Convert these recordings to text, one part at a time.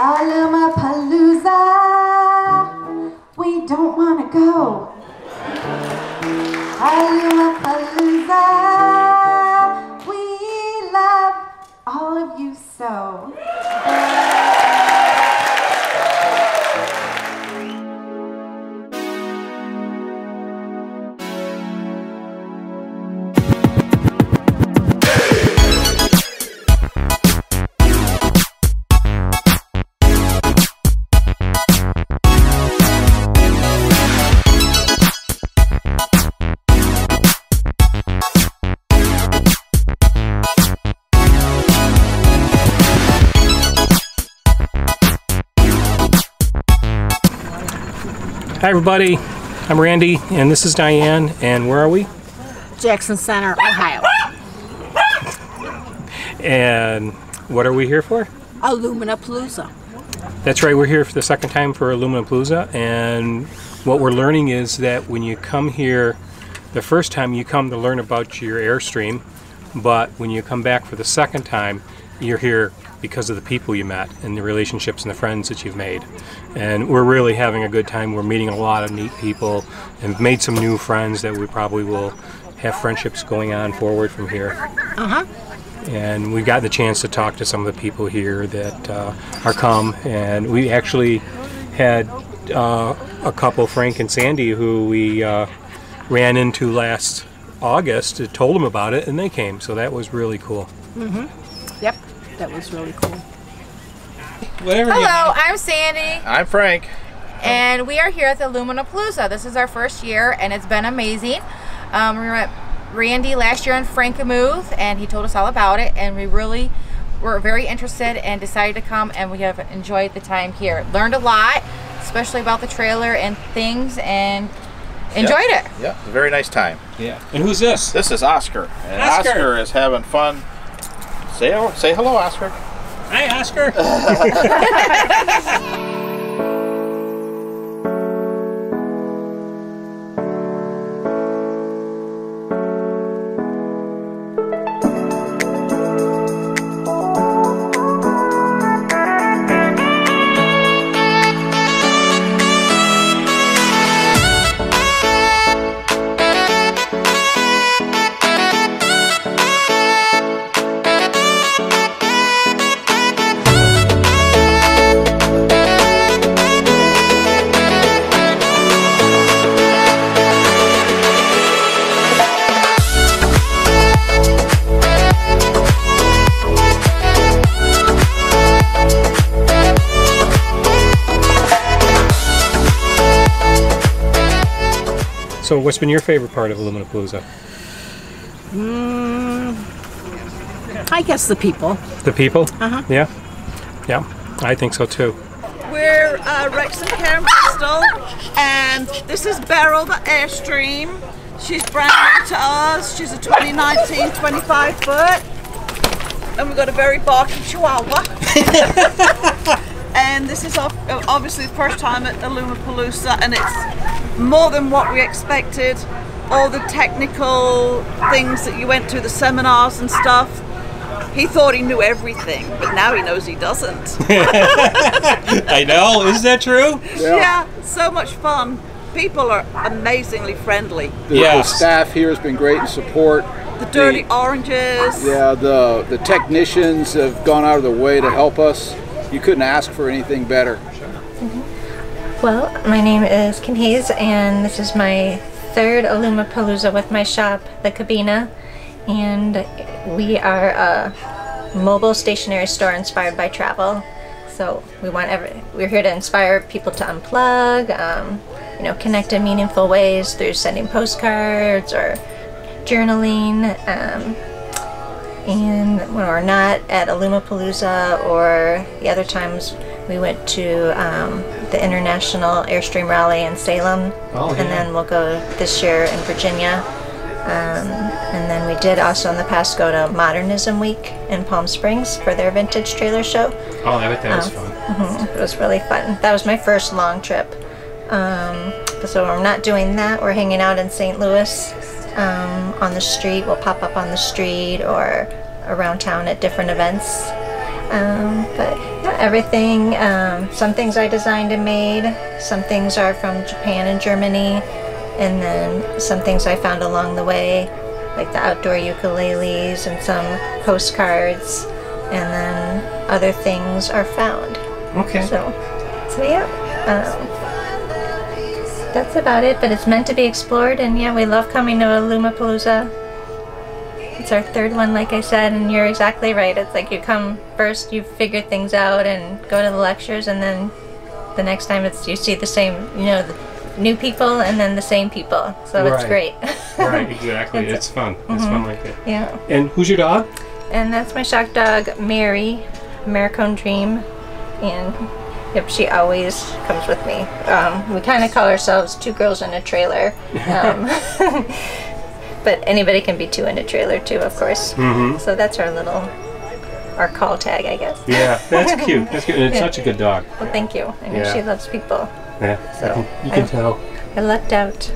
Alumapalooza, we don't want to go. Hi, everybody. I'm Randy, and this is Diane. And where are we? Jackson Center, Ohio. And what are we here for? Alumina Palooza. That's right, we're here for the second time for Aluminum Palooza. And what we're learning is that when you come here, the first time you come to learn about your Airstream, but when you come back for the second time, you're here because of the people you met and the relationships and the friends that you've made. And we're really having a good time. We're meeting a lot of neat people and made some new friends that we probably will have friendships going on forward from here. Uh huh. And we got the chance to talk to some of the people here that uh, are come. And we actually had uh, a couple, Frank and Sandy, who we uh, ran into last August, told them about it, and they came. So that was really cool. Mm-hmm. Yep, that was really cool. Whatever Hello, I'm Sandy, I'm Frank. and we are here at the Lumina Palooza. This is our first year, and it's been amazing. Um, we met Randy last year on Frankenmuth, and he told us all about it, and we really were very interested and decided to come, and we have enjoyed the time here. Learned a lot, especially about the trailer and things, and enjoyed it. Yeah, it's a very nice time. Yeah. And who's this? This is Oscar. And Oscar. Oscar, is having fun. Say, say hello, Oscar. Hi, Oscar. so, what's been your favorite part of Aluminum Palooza? I guess the people. The people? Uh-huh. Yeah. Yeah, I think so too. We're uh, Rex and Karen Bristol, and this is Beryl, the Airstream. She's brand new to us. She's a 2019 25 foot, and we've got a very barky Chihuahua. and this is ob- obviously the first time at Palooza, and it's more than what we expected. All the technical things that you went to, the seminars and stuff. He thought he knew everything, but now he knows he doesn't. I know. Is that true? Yeah. so much fun. People are amazingly friendly. The, Yes. the staff here has been great in support. The dirty oranges. Yeah, the the technicians have gone out of their way to help us. You couldn't ask for anything better. Well, my name is Kim Hays, and this is my third Alumapalooza with my shop, The Kabine. And we are a mobile stationery store inspired by travel. So we want every, we're here to inspire people to unplug, um, you know, connect in meaningful ways through sending postcards or journaling. Um, and when we're not at Alumapalooza or the other times we went to um, the International Airstream Rally in Salem, Oh, and then we'll go this year in Virginia. Um, and then we did also in the past go to Modernism Week in Palm Springs for their vintage trailer show. Oh, I bet that was Oh. fun. It was really fun. That was my first long trip. Um, so we're not doing that. We're hanging out in St. Louis um, on the street. We'll pop up on the street or around town at different events. Um, but Yeah, everything. Um, some things I designed and made. Some things are from Japan and Germany, and then some things I found along the way, like the outdoor ukuleles and some postcards, and then other things are found. Okay. So, so yeah, um, that's about it. But it's meant to be explored, and yeah, we love coming to Lumapalooza. It's our third one, like I said, and you're exactly right. It's like you come first, you figure things out, and go to the lectures, and then the next time it's you see the same, you know, the new people, and then the same people. So it's great. Right, exactly. It's- It's fun. It's mm-hmm. fun like that. yeah. And who's your dog? And that's my shock dog, Meri, Americone Dream. And yep, she always comes with me. Um, we kind of call ourselves two girls in a trailer. Um, but anybody can be two in a trailer too, of course. Mm-hmm. So that's our little, our call tag, I guess. Yeah, that's cute. That's cute. And it's Yeah. such a good dog. Well, thank you. I know Yeah. she loves people. Yeah, So you can I- tell. I lucked out.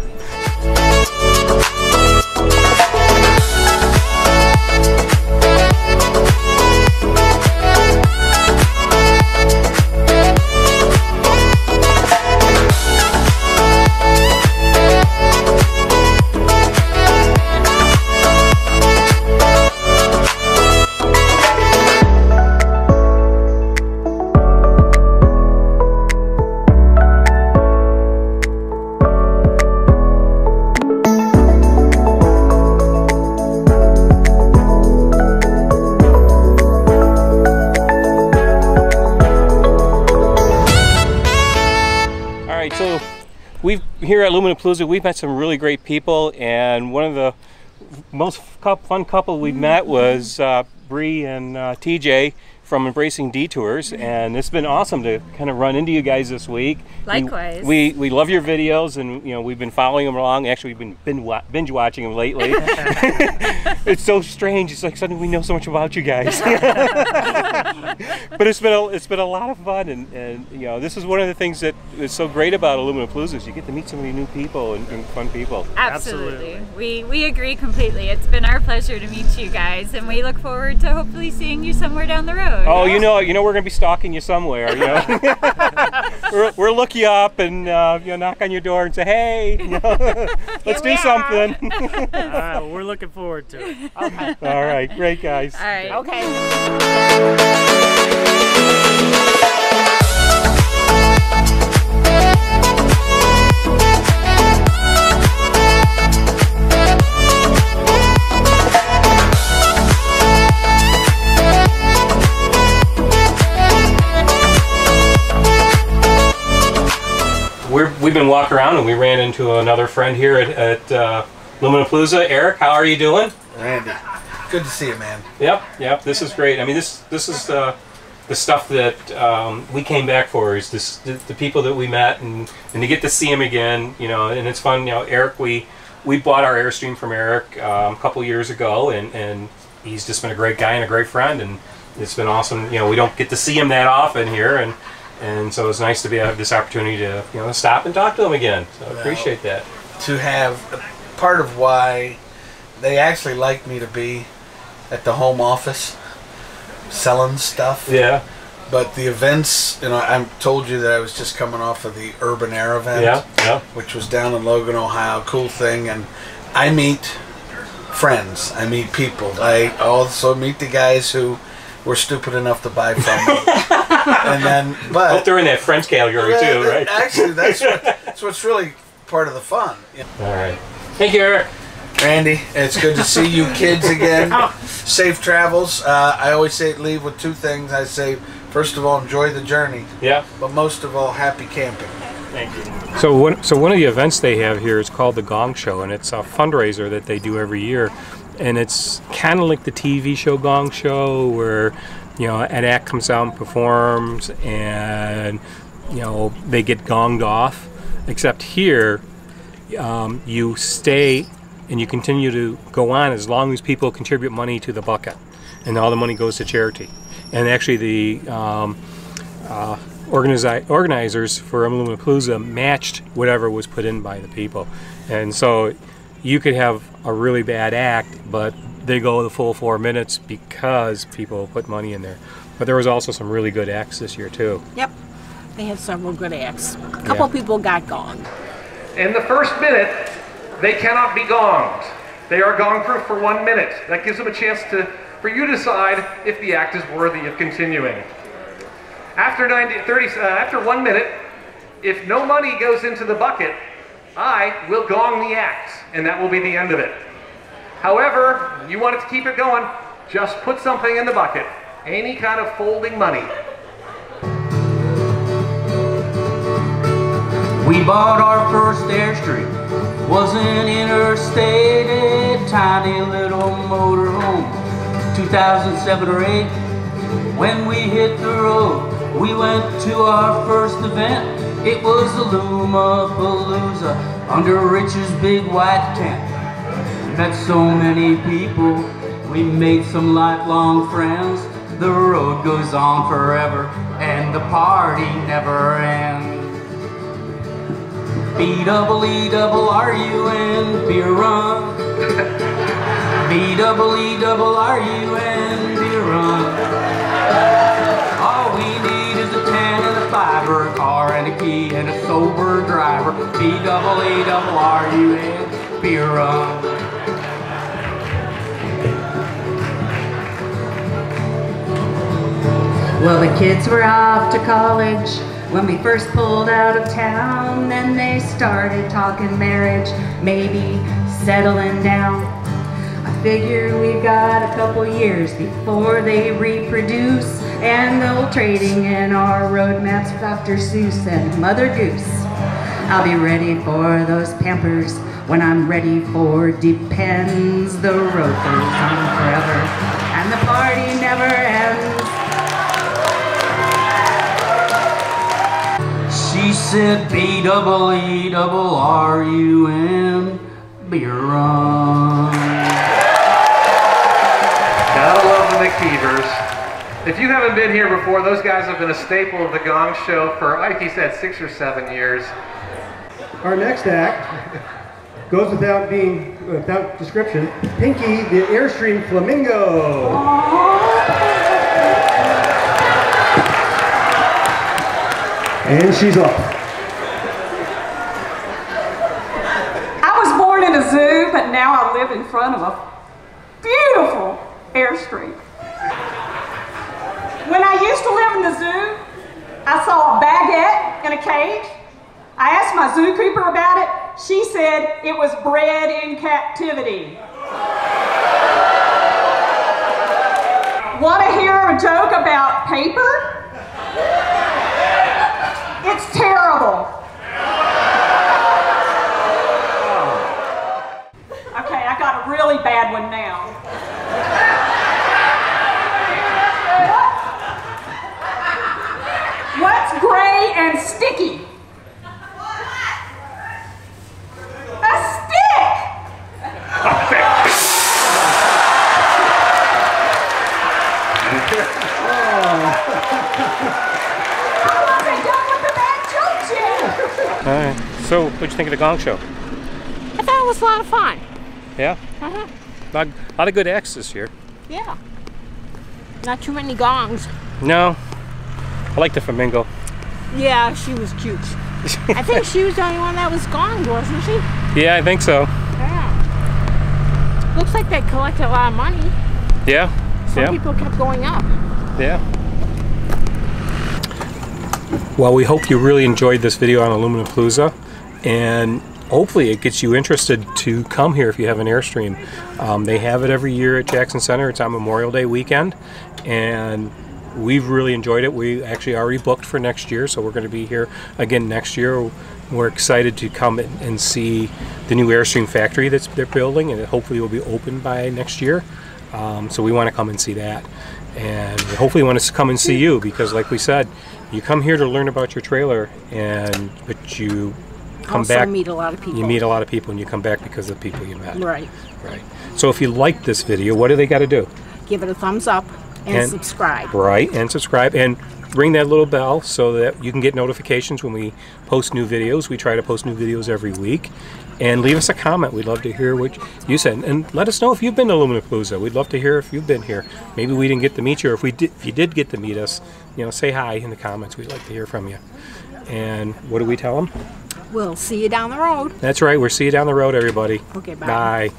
Right, so we've here at Luminapalooza, we've met some really great people, and one of the most fun couple we met was uh, Bri and uh, TJ from Embracing Detours, and it's been awesome to kind of run into you guys this week. We- Likewise. We, we love your videos, and you know we've been following them along. Actually, we've been binge, wa- binge watching them lately. it's so strange. It's like suddenly we know so much about you guys. but it's been a, it's been a lot of fun, and, and you know this is one of the things that is so great about Aluminapalooza is you get to meet so many new people and, and fun people. Absolutely. We we agree completely. It's been our pleasure to meet you guys, and we look forward to hopefully seeing you somewhere down the road. Oh, you know, you know, we're gonna be stalking you somewhere. You know, we're, we'll look you up and uh, you know, knock on your door and say, "Hey, you know, let's do are. something." All right, well, we're looking forward to it. All right, great guys. All right. Okay. We've been walking around and we ran into another friend here at, at uh, Luminapalooza. Eric, how are you doing? Randy, good to see you, man. Yep, yep. This is great. I mean, this this is uh, the stuff that um, we came back for. Is this the, the people that we met and and to get to see him again. You know, and it's fun. You know, Eric, we we bought our airstream from Eric um, a couple years ago, and and he's just been a great guy and a great friend, and it's been awesome. You know, we don't get to see him that often here, and and so it's nice to be have this opportunity to you know stop and talk to them again. So I appreciate that. To have uh, part of why they actually like me to be at the home office selling stuff. Yeah. But the events, you know, I told you that I was just coming off of the Urban Air event. Yeah, yeah. Which was down in Logan, Ohio. Cool thing. And I meet friends. I meet people. I also meet the guys who were stupid enough to buy from me. and then, but Hope they're in that French category Well, too, right? Actually, that's what, that's what's really part of the fun. All right. Thank you, Eric. Randy, it's good to see you kids again. Safe travels. Uh, I always say leave with two things. I say, first of all, enjoy the journey. Yeah. But most of all, happy camping. Thank you. So one, so one of the events they have here is called the Gong Show, and it's a fundraiser that they do every year, and it's kind of like the TV show Gong Show, where you know an act comes out and performs, and you know they get gonged off. Except here, um, you stay and you continue to go on as long as people contribute money to the bucket, and all the money goes to charity. And actually, the um, uh, organizi- organizers for Palooza matched whatever was put in by the people, and so you could have a really bad act, but they go the full four minutes because people put money in there. But there was also some really good acts this year too. Yep. They had several good acts. A couple Yeah. people got gone. In the first minute, they cannot be gonged. They are gong proof for one minute. That gives them a chance to, for you to decide if the act is worthy of continuing. After 90, 30, uh, after one minute, if no money goes into the bucket, I will gong the act, and that will be the end of it. However, you want it to keep it going, just put something in the bucket. Any kind of folding money. We bought our first Airstream. Wasn't interstate, a tiny little motorhome. 2007 or 8, when we hit the road, we went to our first event. It was the Luma Palooza under Rich's big white tent. Met so many people, we made some lifelong friends. The road goes on forever, and the party never ends. B double E double R U N beer run. B double E double R U N beer run. All we need is a ten and a fiver, a car and a key and a sober driver. B double E double R U N beer run. Well, the kids were off to college when we first pulled out of town. Then they started talking marriage, maybe settling down. I figure we've got a couple years before they reproduce, and they'll trading in our roadmaps Dr. Seuss and Mother Goose. I'll be ready for those Pampers when I'm ready for Depends. The road goes on forever, and the party never ends. She said B double E double R U N beer run. Gotta love the McKeevers. If you haven't been here before, those guys have been a staple of the Gong Show for, like he said, six or seven years. Our next act goes without being without description. Pinky, the Airstream Flamingo. And she's off. I was born in a zoo, but now I live in front of a beautiful Airstream. When I used to live in the zoo, I saw a baguette in a cage. I asked my zookeeper about it. She said it was bred in captivity. Want to hear a joke about paper? It's terrible. You think of the Gong Show? I thought it was a lot of fun. Yeah, Uh-huh. lot, lot of good acts this year. Yeah. Not too many gongs. No, I like the flamingo. Yeah, she was cute. I think she was the only one that was gonged, wasn't she? Yeah, I think so. Yeah. Looks like they collected a lot of money. Yeah, Some yeah, people kept going up. yeah. Well, we hope you really enjoyed this video on Aluminum Palooza, and hopefully it gets you interested to come here if you have an Airstream. Um, they have it every year at Jackson Center. It's on Memorial Day weekend, and we've really enjoyed it. We actually already booked for next year, so we're going to be here again next year. We're excited to come and see the new Airstream factory that's they're building, and it hopefully will be open by next year. Um, so we want to come and see that, and hopefully want to come and see you because, like we said, you come here to learn about your trailer, and but you come Also back. meet a lot of people. You meet a lot of people, and you come back because of the people you met. Right. Right. So if you like this video, what do they got to do? Give it a thumbs up and, And- subscribe. Right, and subscribe. And ring that little bell so that you can get notifications when we post new videos. We try to post new videos every week. And leave us a comment. We'd love to hear what you said. And let us know if you've been to Luminapalooza. We'd love to hear if you've been here. Maybe we didn't get to meet you, or if we did, if you did get to meet us, you know, say hi in the comments. We'd like to hear from you. And what do we tell them? We'll see you down the road. That's right. We'll see you down the road, everybody. Okay, bye. Bye.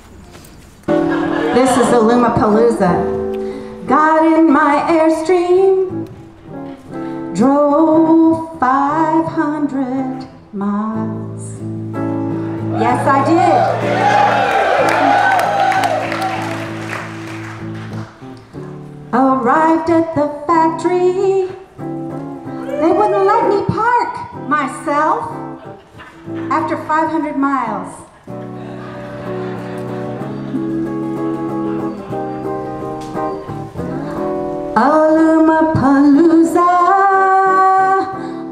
This is Illumapalooza. Got in my Airstream, drove 500 miles. Yes, I did. Arrived at the factory. They wouldn't let me park myself after 500 miles. Palooza,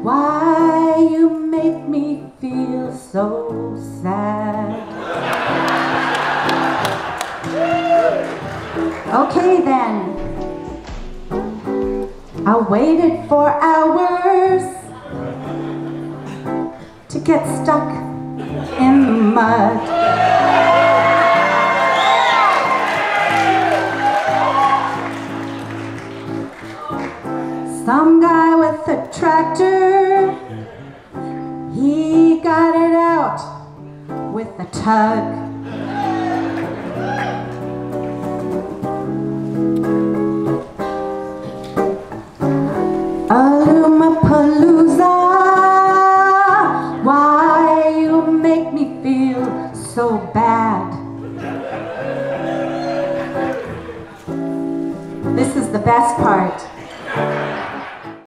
why you make me feel so sad. Okay then. I waited for hours get stuck in the mud. Some guy with a tractor, he got it out with a tug.